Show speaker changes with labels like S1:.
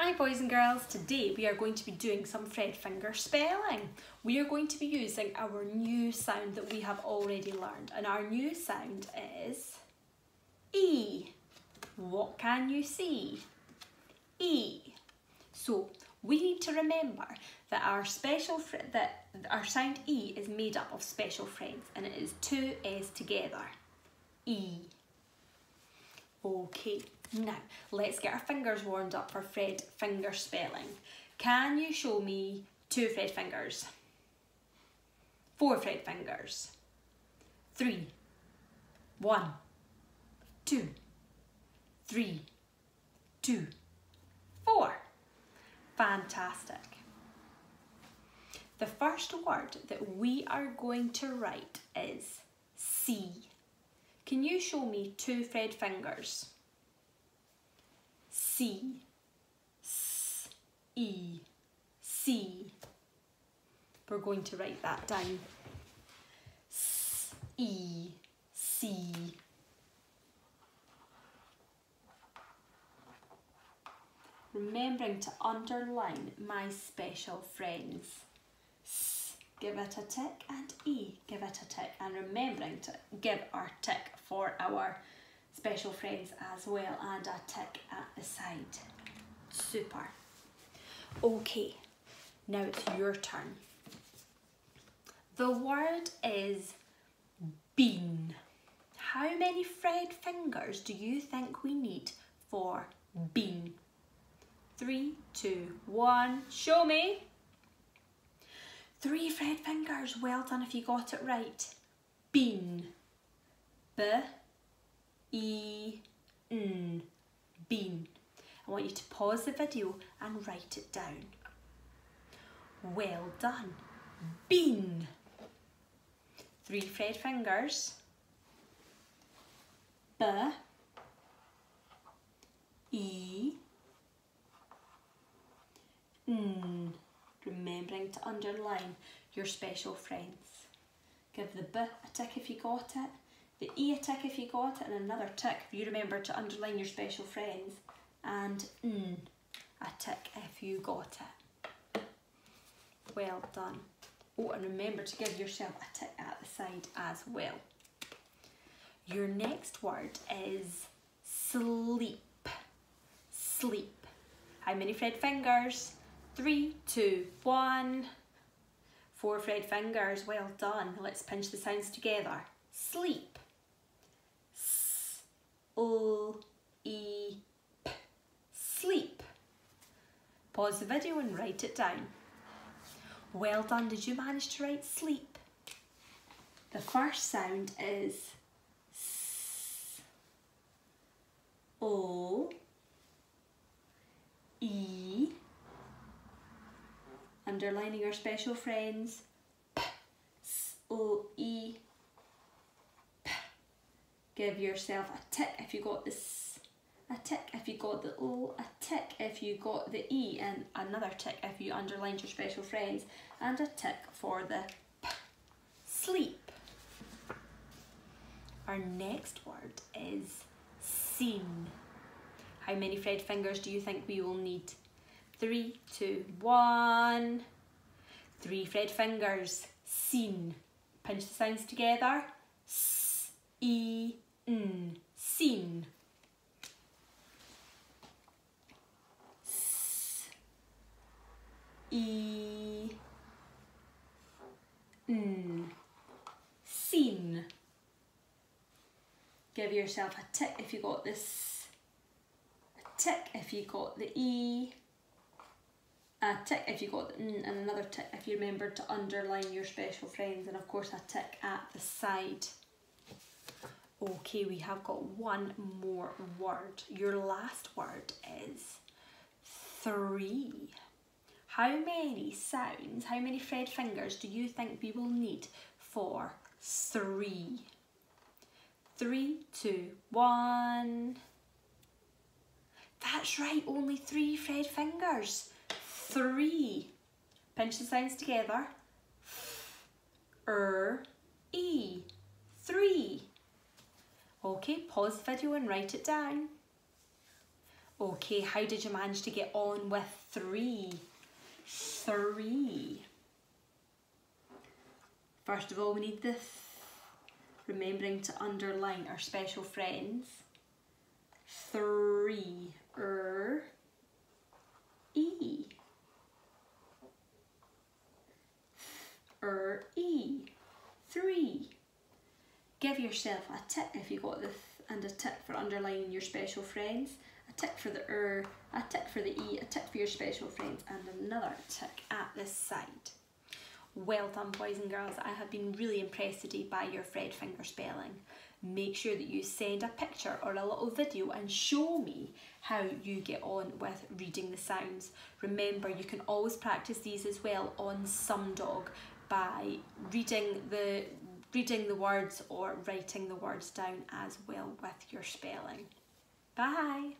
S1: Hi boys and girls, today we are going to be doing some Fred finger spelling. We are going to be using our new sound that we have already learned and our new sound is E. What can you see? E. So we need to remember that our special that our sound E is made up of special friends and it is two S's together. E. Okay. Now, let's get our fingers warmed up for Fred finger spelling. Can you show me two Fred fingers? Four Fred fingers. Three. One. Two. Three. Two. Four. Fantastic. The first word that we are going to write is C. Can you show me two Fred fingers? C, S, E, C. We're going to write that down. S, E, C. Remembering to underline my special friends. S, give it a tick and E, give it a tick. And remembering to give our tick for our special friends as well and a tick at the side. Super. Okay, now it's your turn. The word is bean. How many Fred fingers do you think we need for bean? Three, two, one, show me. Three Fred fingers, well done if you got it right. Bean. B E, N, bean. I want you to pause the video and write it down. Well done. Bean. Three Fred fingers. B, E, N. Remembering to underline your special friends. Give the B a tick if you got it the E a tick if you got it and another tick if you remember to underline your special friends and N a tick if you got it. Well done. Oh and remember to give yourself a tick at the side as well. Your next word is sleep. Sleep. How many Fred fingers? Three, two, one. Four Fred fingers, well done. Let's pinch the sounds together. Sleep. O, E, P. Sleep. Pause the video and write it down. Well done, did you manage to write sleep? The first sound is S, O, E, underlining our special friends, P, S, O, E, Give yourself a tick if you got this, a tick if you got the O, a tick if you got the E, and another tick if you underlined your special friends, and a tick for the P. Sleep. Our next word is seen. How many Fred fingers do you think we will need? Three, two, one. Three Fred fingers. Seen. Pinch the sounds together. S, E, n, seen. S, e, n, seen. Give yourself a tick if you got this, a tick if you got the e, a tick if you got and another tick if you remembered to underline your special friends, and of course a tick at the side. Okay, we have got one more word. Your last word is three. How many sounds, how many Fred fingers do you think we will need for three? Three, two, one. That's right, only three Fred fingers. Three. Pinch the sounds together. Er, e. Three. Okay, pause the video and write it down. Okay, how did you manage to get on with three? Three. First of all, we need the th, remembering to underline our special friends. Three, er, e. Er, e. Three. Give yourself a tick if you got the th and a tick for underlining your special friends a tick for the er, a tick for the e, a tick for your special friends, and another tick at the side. Well done, boys and girls. I have been really impressed today by your Fred finger spelling. Make sure that you send a picture or a little video and show me how you get on with reading the sounds. Remember, you can always practice these as well on Sumdog by reading the reading the words or writing the words down as well with your spelling. Bye!